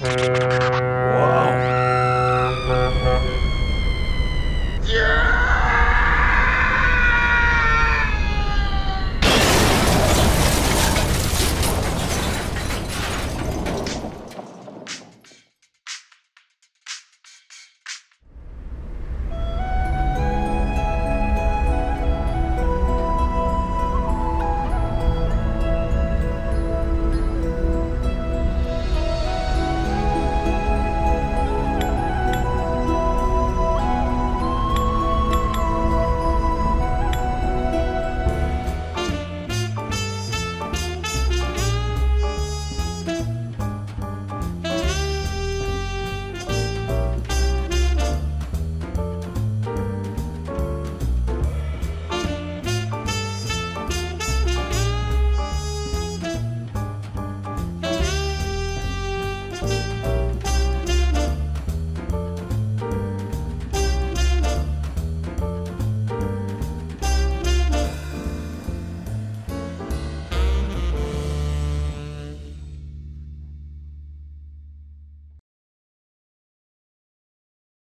Música